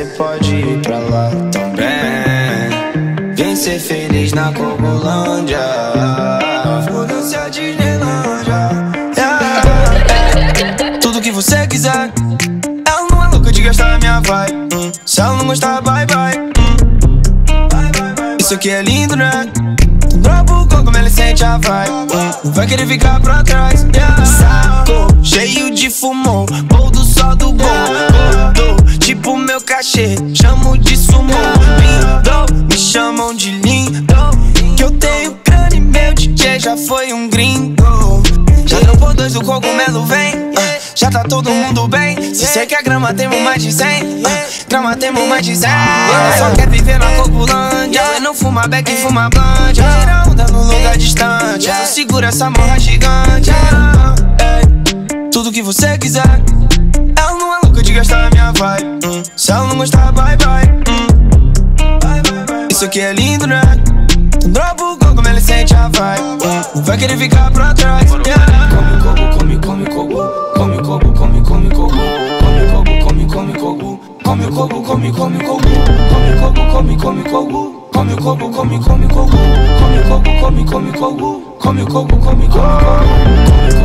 cê pode ir pra lá também. Vem ser feliz na Cogolândia. Foda-se a. Yeah. Tudo que você quiser. Ela não é louca de gastar minha vibe. Se ela não gostar, bye bye. Isso aqui é lindo, né? Dropa o como ele sente a vibe. Hum. Vai querer ficar pra trás. Yeah. Saco cheio de fumão. Chamo de sumo. Lindo, me chamam de lindo. Que eu tenho grana e meu DJ já foi um gringo. Já deu por dois, o cogumelo vem. ah, já tá todo mundo bem. Se cê quer grama, temos mais de 100. ah, grama, temos mais de 100. Ela só quer viver na Cogulândia. Ela não fuma beck e fuma blunt. Tira onda no lugar distante. Segura essa morra Isso aqui é lindo, né? Dropa o coco, ele sente a vibe. vai querer ficar pra trás. Come, come, come, coco. Come, coco, come, come, coco. Come, coco, come, come, coco. Come, coco, come, come, coco. Come, coco, come, come, coco. Come, coco, come, come, coco. Come, coco, come, come, coco. Come, coco, come, come, coco.